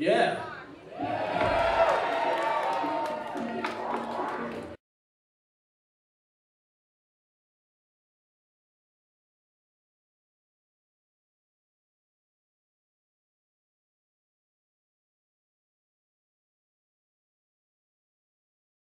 Yeah.